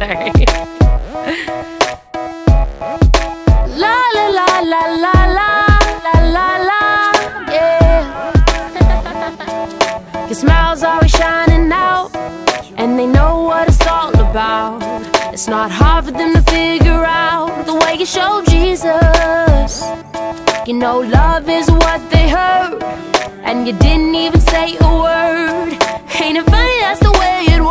Sorry. La la la la la la la la la yeah. Your smile's always shining out, and they know what it's all about. It's not hard for them to figure out the way you show Jesus. You know love is what they heard, and you didn't even say a word. Ain't it funny that's the way it works?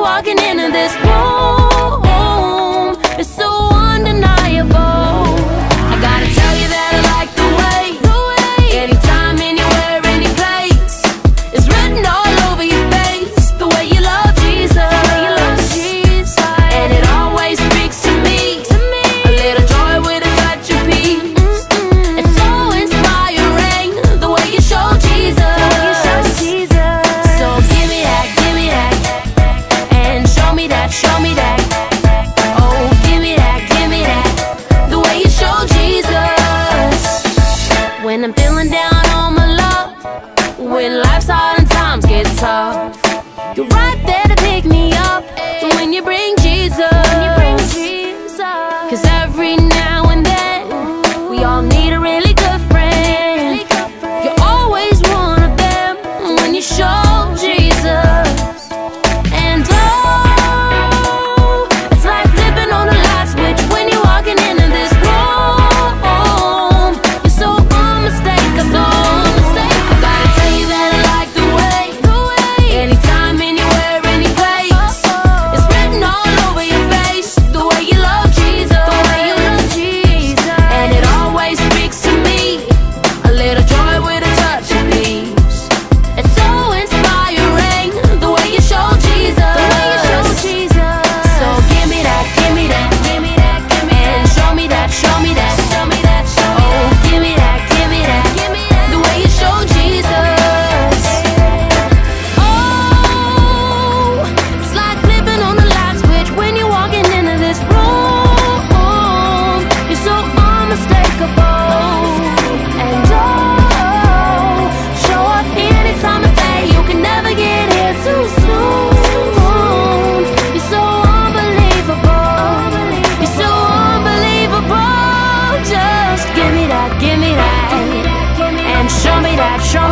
Walking into this room. tough. You're right there to pick me up. When you bring Jesus. Cause every that, and show me that, show me